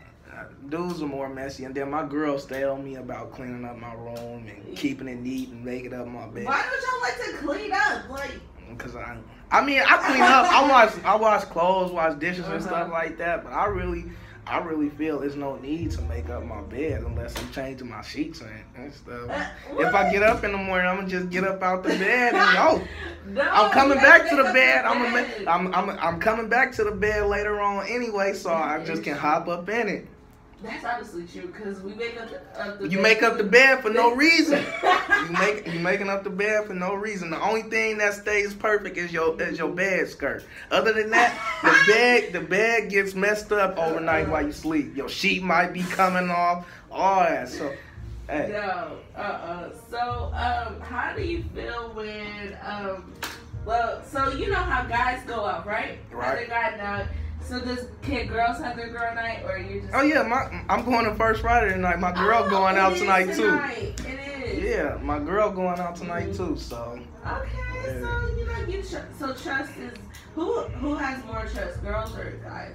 dudes are more messy, and then my girls stay on me about cleaning up my room and keeping it neat and making up my bed. Why don't y'all like to clean up? Like, Cause I, I mean, I clean up. I wash, I wash clothes, wash dishes and stuff Uh-huh. like that. But I really, I really feel there's no need to make up my bed unless I'm changing my sheets and, stuff. uh, If I get up in the morning, I'm gonna just get up out the bed and go. no, I'm coming back gotta the bed. I'm ma- I'm, I'm, I'm coming back to the bed later on anyway, so I just can hop up in it. That's honestly true because we make up the, up the You bed. make up the bed for no reason. You make you making up the bed for no reason. The only thing that stays perfect is your is your bed skirt. Other than that, the bed the bed gets messed up overnight while you sleep. Your sheet might be coming off, all that. So, hey, No, uh, uh So, um, how do you feel when, um, well, so you know how guys go out, right? Right. Other guy night. So does can girls have their girl night, or you just? oh yeah, my I'm going to first Friday tonight. My girl Oh, going out is tonight too. It is. Yeah, my girl going out tonight Mhm. too. So Okay, so you know you tr- so trust is who who has more trust, girls or guys?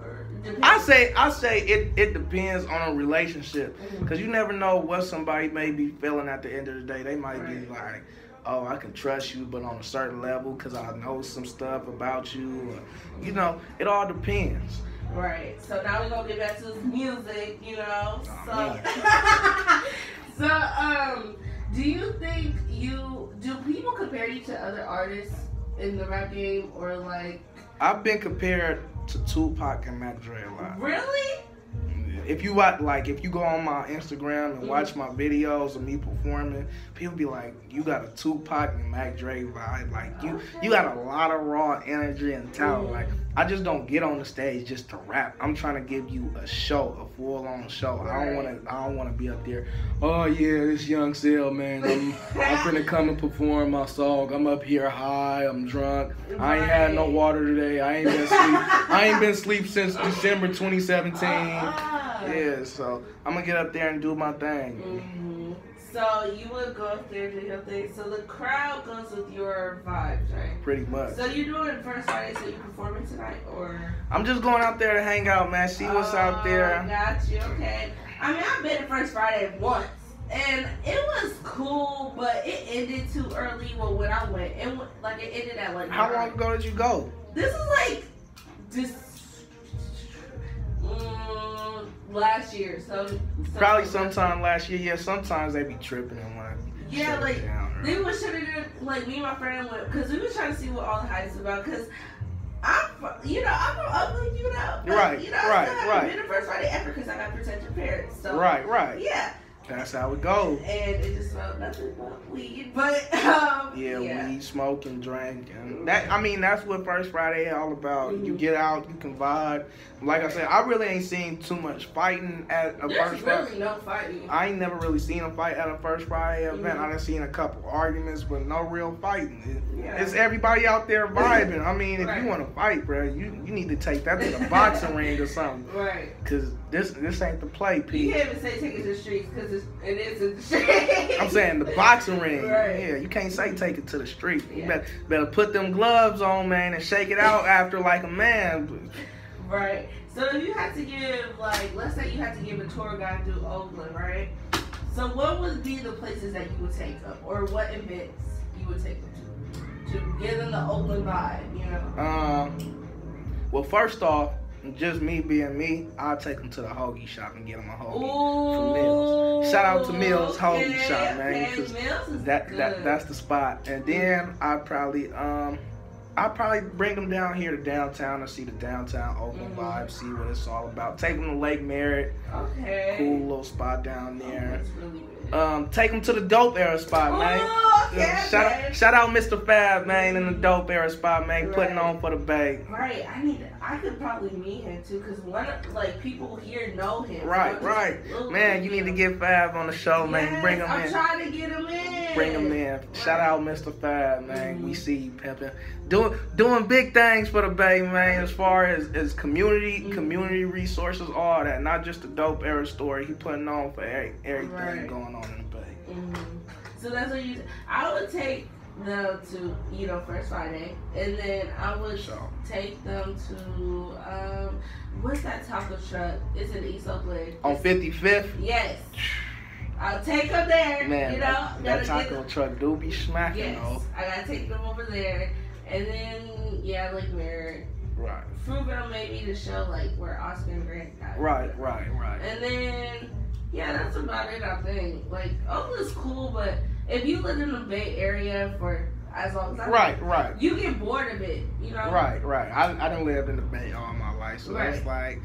Or. I say I say it it depends on a relationship. Mhm. Cause you never know what somebody may be feeling at the end of the day. They might be Right. like, "Oh, I can trust you," but on a certain level, cause I know some stuff about you. Or, you know, it all depends. Right. So now we're gonna get back to music, you know. Oh, So, so um, do you think you do people compare you to other artists in the rap game or like I've been compared to Tupac and Mac Dre a lot. really? If you watch, like, if you go on my Instagram and mm-hmm. watch my videos of me performing, people be like, "You got a Tupac and Mac Dre vibe. Like, you you got a lot of raw energy and talent. Like, I just don't get on the stage just to rap. I'm trying to give you a show, a full on show. I don't want to. I don't want to be up there. Oh yeah, this Young Cell man. I'm I'm finna come and perform my song. I'm up here high. I'm drunk. I ain't had no water today. I ain't been sleep. I ain't been sleep since December 2017. Uh-uh. Ah. Yeah, so I'm gonna get up there and do my thing. Mm-hmm. So you would go up there do your thing. So the crowd goes with your vibes, right? Pretty much. So you doing it first Friday, so you performing tonight, or? I'm just going out there to hang out, man. See what's out Oh, there. Got you. Okay. I mean, I've been to First Friday once, and it was cool, but it ended too early. Well, when I went, it like it ended at like. How long ago did you go? This is like this. Last year, so, so Probably sometime last year. Yeah, sometimes they be tripping and want to Yeah, like, down. They was shutting it like me and my friend went because we was trying to see what all the hype is about. Because I'm, you know, I'm from Oakland, you know, Right, You know, right, haven't right. been the first Friday ever because I got protected parents. So Right, right. yeah, That's how it goes. and it just smelled nothing but weed. But um, Yeah, yeah, weed, smoke, and drink, and that. I mean, that's what First Friday is all about. You Mhm. get out, you can vibe. Like I said, I really ain't seen too much fighting at a there's First Friday. really no fighting. I ain't never really seen a fight at a First Friday event. Mhm. I done seen a couple arguments, but no real fighting. It- Yeah. It's everybody out there vibing. I mean, if Right. you want to fight, bro, you you need to take that to the boxing ring or something. Right. Cause this this ain't the play, You Pete. can't even say take it to the streets because it is in the streets. I'm saying the boxing ring. Right. Yeah, you can't say take it to the street. You better better put them gloves on, man, and shake it out after like a man. Right. So if you had to give, like, let's say you had to give a tour guide through Oakland, right? So what would be the places that you would take them, or what events you would take them to, to give them the Oakland vibe, you know? Um, well, first off, just me being me, I'll take them to the hoagie shop and get them a hoagie. Ooh. Mills. Shout out to Mills Hoagie Shop, man, Okay. 'cause Mills is That good. that that's the spot. And then I'd probably um I probably bring them down here to downtown to see the downtown Oakland Mhm. vibe, see what it's all about. Take them to Lake Merritt, Okay. cool little spot down Oh, there. that's really good. Um, take them to the dope era spot, man. Oh, okay, shout okay. out, shout out, Mr. Fab, man, in the dope era spot, man, putting on for the Bay. Right, I need. I could probably meet him too, cause one of like people here know him. Right, So right, man. You need to get Fab on the show, man. Yes, Bring him in. I'm trying to get him in. Bring him in. Shout out Mr. Fab, man. We Mhm. see you pimping. Doing doing big things for the Bay, man, as far as, as community, Mhm. community resources, all that. Not just the dope era story. He putting on for every, everything Right. going on in the Bay. Mhm. So that's what you. I would take them to you know First Friday, and then I would So take them to um, what's that taco truck? It's in East Oakland. on 55th, Yes. I'll take them there. man, you know, that, that taco truck do be smacking Yes, though. I gotta take them over there, and then yeah, Lake Merritt, Right, Fruitvale maybe to show like where Oscar and Grant got. right, right, right. And then yeah, that's about it. I think like Oakland's cool, but if you live in the Bay Area for as long as I Right, right. you get bored of it. You know. Right, right. I I didn't live in the Bay all my life, so it's Right. like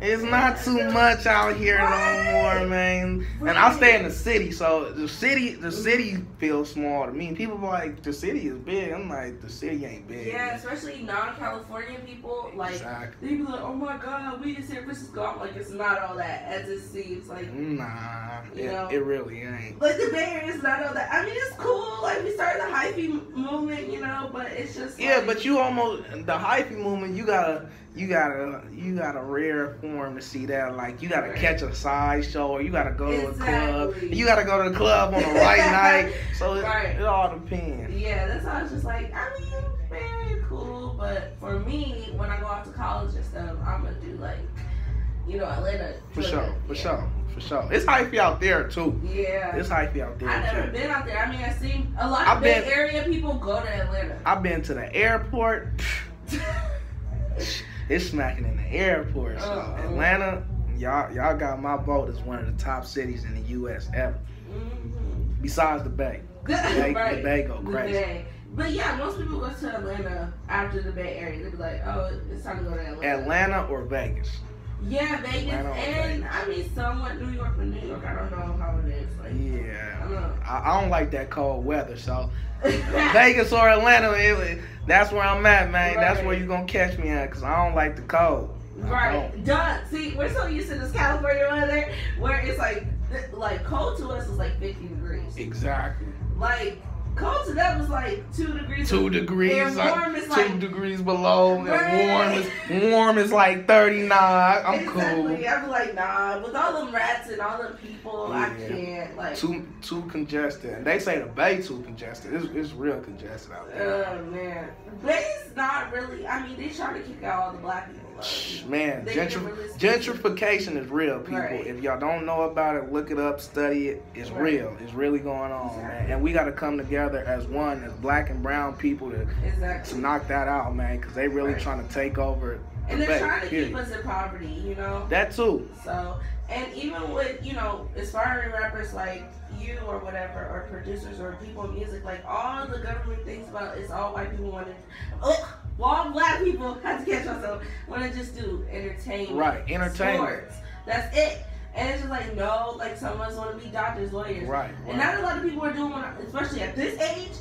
it's not too much out here no more, man. And I stay in the city, so the city the city feels small to me. People be like the city is big. I'm like the city ain't big. Yeah, especially non-California people like. exactly. They be like, oh my god, we in San Francisco. I'm like, it's not all that as it seems. Like, Nah, You it, know? it really ain't. Like the Bay Area is not all that. I mean, it's cool. Like we started the hyphy movement, you know, but it's just Yeah, like, but you almost the hyphy movement. You gotta, you gotta, you gotta rare form to see that. Like you gotta catch a side show, or you gotta go to a club. You gotta go to the club on the right night. So it, Right. it all depends. yeah, that's how I was just like. I mean, very cool, but for me, when I go out to college and stuff, I'm gonna do like, you know, Atlanta. For Georgia. sure, for yeah. sure, for sure. It's hyphy out there too. Yeah. It's hyphy out there I've never too. been out there. I mean, I seen a lot I've of Bay Area people go to Atlanta. I've been to the airport. It's smacking in the airport. So Uh-oh. Atlanta, y'all, y'all got my vote as one of the top cities in the U.S. ever, Mhm. besides the Bay. Bay- right. the Bay go The crazy. Bay. But yeah, most people go to Atlanta after the Bay Area. They be like, oh, it's time to go to Atlanta. Atlanta or Vegas. Yeah, Vegas, and Vegas. I mean somewhat New York, but New York, I don't know how it is. Like, I Yeah. don't. I, I don't like that cold weather, so Vegas or Atlanta, it, that's where I'm at, man. That's where Right. you gonna catch me at, cause I don't like the cold. I. Right, done. See, we're so used to this California weather where it's like, like cold to us is like 50 degrees. Exactly. Like cold to them is like two degrees. Two degrees, And like, warm is two like degrees below, and warm is warm is like thirty nine. I'm exactly. cool. I'm like, nah. With all them rats and all them people, I can't. Like, Too too congested, and they say the Bay too congested. It's, it's real congested out there. oh man, really. I mean, they try to kick out all the black people. Man, gentr- get really specific. gentrification is real, people. Right. If y'all don't know about it, look it up, study it. It's Right. real. It's really going on, man. And we got to come together as one, as black and brown people, to, to knock that out, man. Because they really Right. trying to take over. the And they're Bay, trying to period. keep us in poverty, you know. That too. So, and even with, you know, aspiring rappers like you or whatever, or producers or people in music, like all the government thinks about is all white people want to, oh, well, all black people have to catch myself, want to just do entertainment. Right, entertainment. Sports. That's it. And it's just like, no, like someone's of us want to be doctors, lawyers. Right. And right. not a lot of people are doing what, I, especially at this age,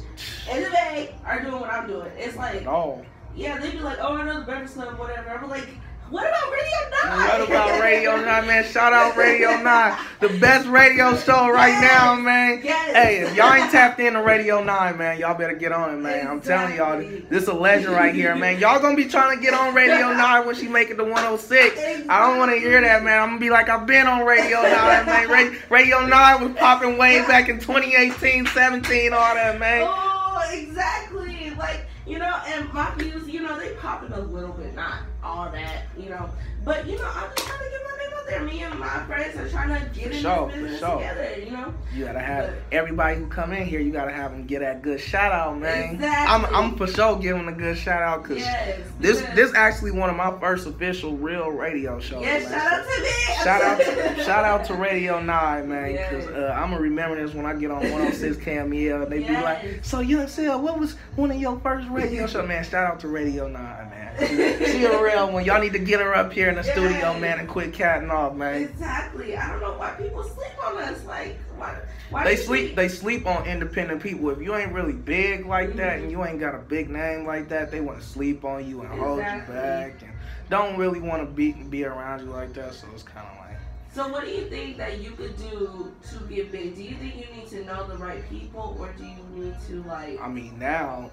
in the Bay, are doing what I'm doing. It's like, Oh, yeah, they'd be like, oh, I know the Breakfast Club, whatever. I'm like, what about Radio Niy? what about Radio Niy, man? Shout out Radio Niy. The best radio show right Yes. now, man. Yes. Hey, if y'all ain't tapped into Radio Niy, man, y'all better get on it, man. I'm telling y'all, Exactly. this a legend right here, man. Y'all gonna be trying to get on Radio 9 when she make it to 106. I don't want to hear that, man. I'm gonna be like, I've been on Radio Niy, man. Radio, Radio Niy was popping way back in 2018, 17, all that, man. Oh, exactly. Like, you know, and my views, you know, they popping a little bit, not all that, you know. But, you know, I'm just trying to get my name out there. Me and my friends are trying to get in sure, this business together. You know. You gotta have but, everybody who come in here. You gotta have them get that good shout out, man. Exactly. I'm, I'm for sure giving a good shout out because yes, this yes. this actually one of my first official real radio shows. Yes, shout out to me. Shout out to, shout out to Radio Niy, man. Because uh, I'm gonna remember this when I get on 106 KMEL. They yes. be like, "So Young Cell, what was one of your first radio shows, man?" Shout out to Radio Niy, man. she a real one. Y'all need to get her up here in the studio, man, and quit catting off, man. Exactly. I don't know why people sleep on us. Like, why? why they sleep. Think? They sleep on independent people. If you ain't really big like mm-hmm. that, and you ain't got a big name like that, they want to sleep on you and exactly. hold you back, and don't really want to be be around you like that. So it's kind of like. So what do you think that you could do to get big? Do you think you need to know the right people, or do you need to like? I mean, now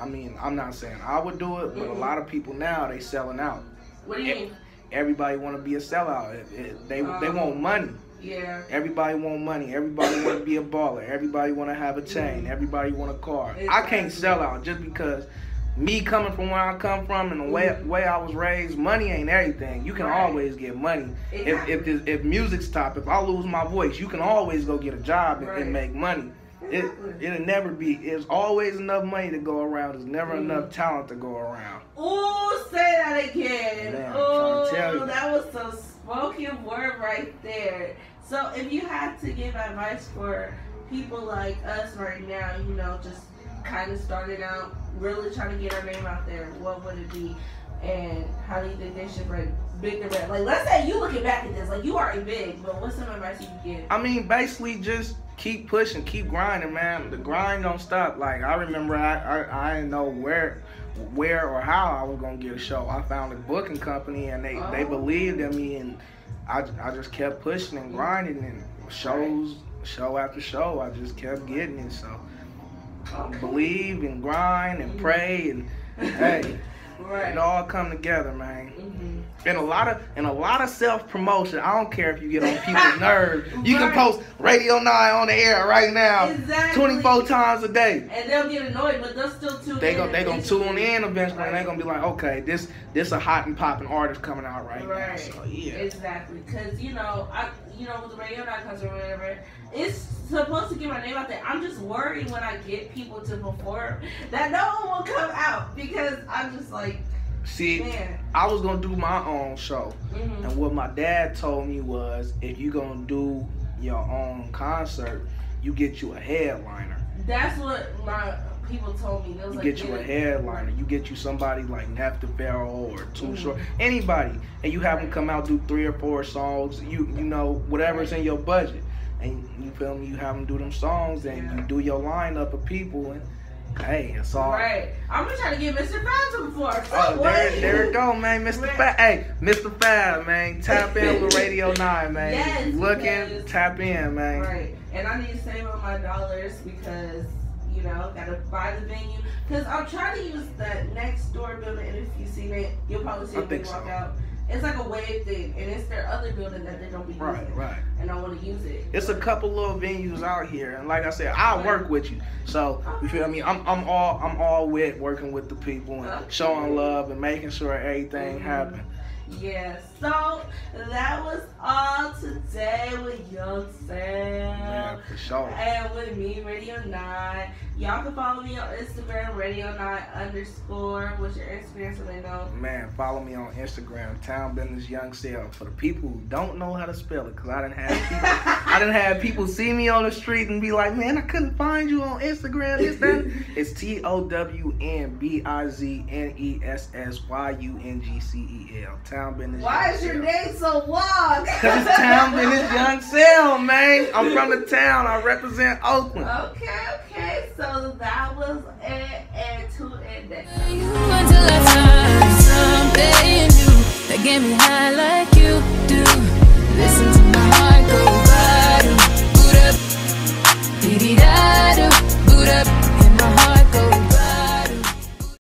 I mean, I'm not saying I would do it, but mm-hmm. a lot of people now they selling out. What do you mean? Everybody want to be a sellout. It, it, they um, they want money. Yeah. Everybody want money. Everybody want to be a baller. Everybody want to have a chain. Everybody want a car. Exactly. I can't sell out just because me coming from where I come from and the way mm-hmm. way I was raised, money ain't everything. You can right. always get money. Exactly. If if if music stop, if I lose my voice, you can always go get a job and, and make money. It it'll never be. There's always enough money to go around. There's never mm. enough talent to go around. Oh, say that again. oh, that was some spoken word right there. So if you had to give advice for people like us right now, you know, just kind of starting out, really trying to get our name out there, what would it be? And how do you think they should break big the? Like, let's say you looking back at this, like you already big, but what's some advice you could give? I mean, basically just keep pushing, keep grinding, man. The grind don't stop. Like I remember, I I, I didn't know where where or how I was gonna get a show. I found a booking company and they oh. they believed in me and I, I just kept pushing and grinding and shows show after show. I just kept getting it. So okay. believe and grind and pray and hey. Right. It all come together, man. Mm-hmm. And a lot of and a lot of self promotion. I don't care if you get on people's nerves. You right. can post Radio Niy on the air right now, exactly. twenty four times a day. And they'll get annoyed, but they'll still tune they in. Go, they gonna tune in eventually, right. and they gonna be like, okay, this this a hot and popping artist coming out right, right. now. So yeah, exactly. Because you know, I you know with the Radio Niy concert or whatever it's supposed to get my name out there. I'm just worried when I get people to perform that no one will come out because I'm just like. See, man. I was gonna do my own show, mm-hmm. and what my dad told me was, if you're gonna do your own concert, you get you a headliner. That's what my people told me. you like, get you a headliner. You get you somebody like Nef the Pharaoh or Too mm-hmm. Short, anybody, and you have them come out do three or four songs. You you know whatever's in your budget and you feel me, you have them do them songs and yeah. you do your lineup of people and hey, it's all right. I'm gonna try to get Mr. Fab to perform. Oh, there, there it go, man, Mr. Right. Fab. Hey, Mr. Fab, man, tap in with Radio Niy, man. Yes, looking, yes. tap in, man. Right, and I need to save up my dollars because you know, gotta buy the venue. Cause I'm trying to use that next door building, and if you've seen it, you'll probably see me walk so. out. It's like a wave thing, and it's their other building that they don't be right, using. Right, right. And I want to use it. It's a couple little venues out here, and like I said, I work with you. So you feel me? I'm I'm all I'm all with working with the people and okay. showing love and making sure everything mm-hmm. happens. Yes. So that was all today with Young Sam. Yeah, for sure. And with me, Radio Niy. Y'all can follow me on Instagram, Radio Niy underscore. What's your Instagram so they know? Man, follow me on Instagram, Town Business Young Cell. For the people who don't know how to spell it, because I didn't have people I didn't have people see me on the street and be like, man, I couldn't find you on Instagram. This that. it's T O W N B I Z N E S S Y U N G C E L. Town town business. Why is your name so long? Cause it's town business young Sam, man. I'm from the town. I represent Oakland. Okay, okay. So that was it and two and that. That me high like you do. Listen to my heart go boot up, boot up.